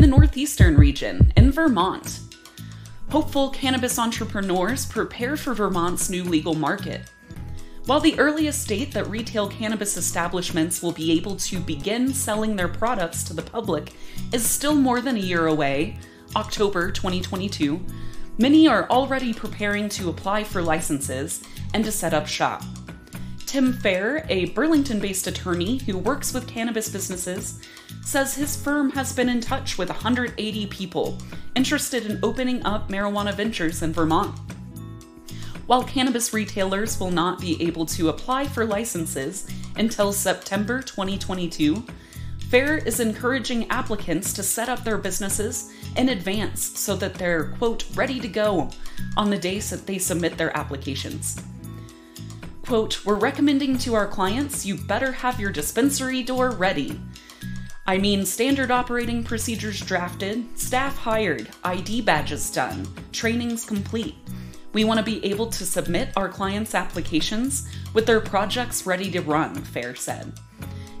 northeastern region in Vermont. Hopeful cannabis entrepreneurs prepare for Vermont's new legal market. While the earliest date that retail cannabis establishments will be able to begin selling their products to the public is still more than a year away, October 2022, many are already preparing to apply for licenses and to set up shop. Tim Fair, a Burlington based attorney who works with cannabis businesses, says his firm has been in touch with 180 people interested in opening up marijuana ventures in Vermont. While cannabis retailers will not be able to apply for licenses until September 2022, Fair is encouraging applicants to set up their businesses in advance so that they're, quote, ready to go on the days that they submit their applications. Quote, we're recommending to our clients you better have your dispensary door ready. I mean, standard operating procedures drafted, staff hired, ID badges done, trainings complete. We want to be able to submit our clients' applications with their projects ready to run, Fair said.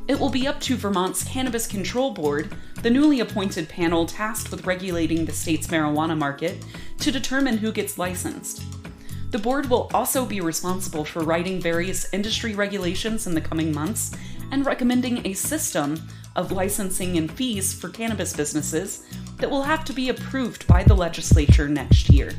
It will be up to Vermont's Cannabis Control Board, the newly appointed panel tasked with regulating the state's marijuana market, to determine who gets licensed. The board will also be responsible for writing various industry regulations in the coming months and recommending a system of licensing and fees for cannabis businesses that will have to be approved by the legislature next year.